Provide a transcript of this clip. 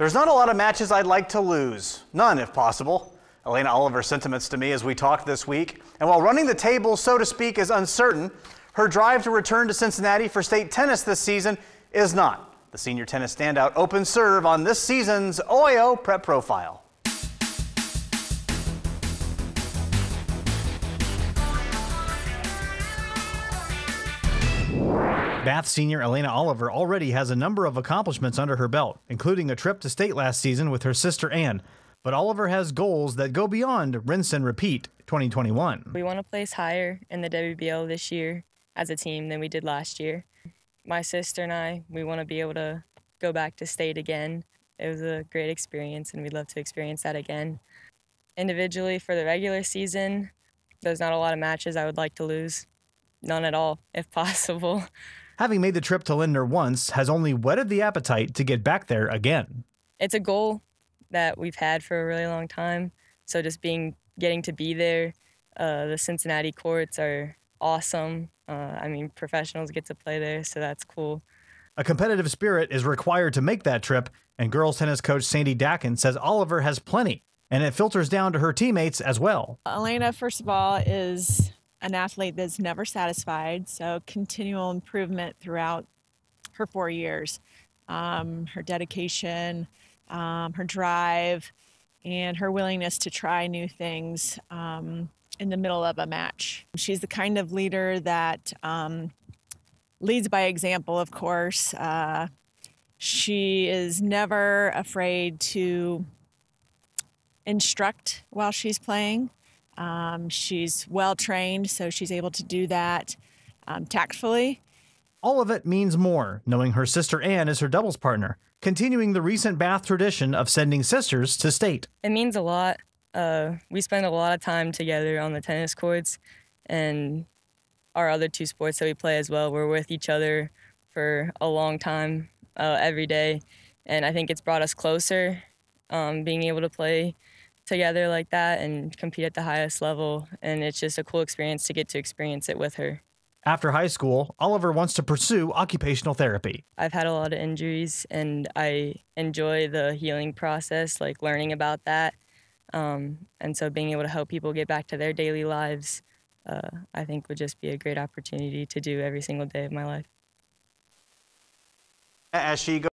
There's not a lot of matches I'd like to lose. None, if possible. Elena Oliver's sentiments to me as we talked this week. And while running the table, so to speak, is uncertain, her drive to return to Cincinnati for state tennis this season is not. The senior tennis standout opens serve on this season's OIO Prep Profile. Bath senior Elena Oliver already has a number of accomplishments under her belt, including a trip to state last season with her sister Anne. But Oliver has goals that go beyond rinse and repeat 2021. We want to place higher in the WBL this year as a team than we did last year. My sister and I, we want to be able to go back to state again. It was a great experience, and we'd love to experience that again. Individually, for the regular season, there's not a lot of matches I would like to lose. None at all, if possible having made the trip to Lindner once, has only whetted the appetite to get back there again. It's a goal that we've had for a really long time. So just being getting to be there, uh, the Cincinnati courts are awesome. Uh, I mean, professionals get to play there, so that's cool. A competitive spirit is required to make that trip, and girls tennis coach Sandy Dakin says Oliver has plenty, and it filters down to her teammates as well. Elena, first of all, is an athlete that's never satisfied, so continual improvement throughout her four years. Um, her dedication, um, her drive, and her willingness to try new things um, in the middle of a match. She's the kind of leader that um, leads by example, of course. Uh, she is never afraid to instruct while she's playing. Um, she's well trained, so she's able to do that um, tactfully. All of it means more, knowing her sister Anne is her doubles partner, continuing the recent Bath tradition of sending sisters to state. It means a lot. Uh, we spend a lot of time together on the tennis courts and our other two sports that we play as well. We're with each other for a long time uh, every day, and I think it's brought us closer. Um, being able to play together like that and compete at the highest level. And it's just a cool experience to get to experience it with her. After high school, Oliver wants to pursue occupational therapy. I've had a lot of injuries and I enjoy the healing process, like learning about that. Um, and so being able to help people get back to their daily lives, uh, I think would just be a great opportunity to do every single day of my life. As she goes